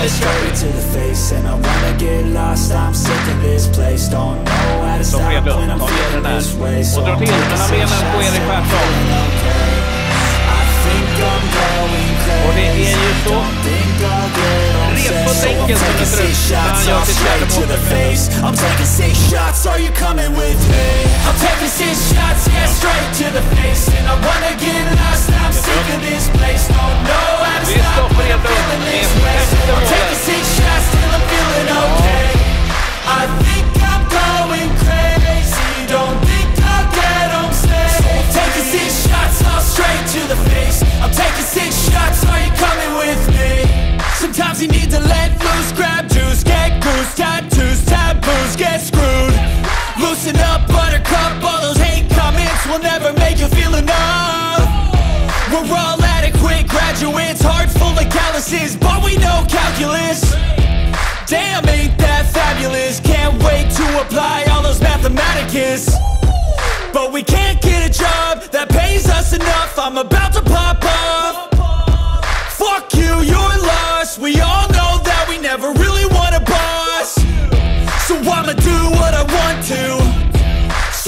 Påtvillade yeah, straight to the face And I wanna get lost, I'm sick of this place. Don't know how to stop when I'm feeling this way. So I'm taking some shots till I'm feeling okay. I think I'm going Och det är ju crazy. Don't think I'll get on set. So I'm enkelt som det taking six shots, all straight to the face. I'm taking six shots, are you coming with me? I'm taking six shots, yeah, straight to up, buttercup, all those hate comments Will never make you feel enough. We're all adequate graduates, heart full of calluses But we know calculus. Damn, ain't that fabulous? Can't wait to apply all those mathematicus. But we can't get a job that pays us enough. I'm about to pop off Fuck you, you're lost. We all know that we never really want a boss. So I'ma do what I want to